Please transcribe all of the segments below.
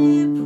You.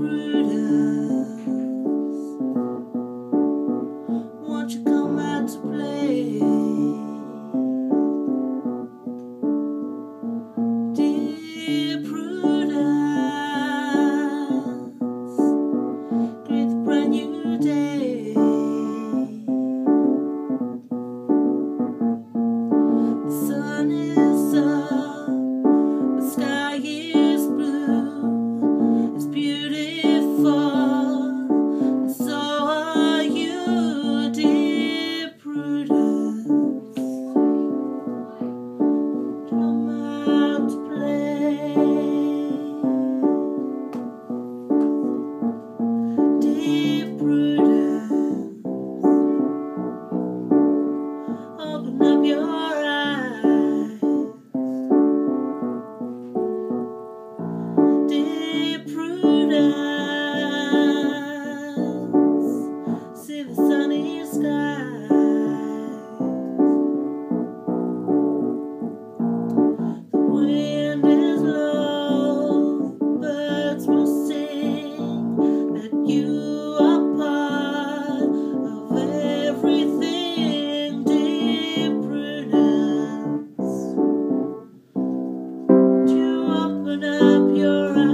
your eyes.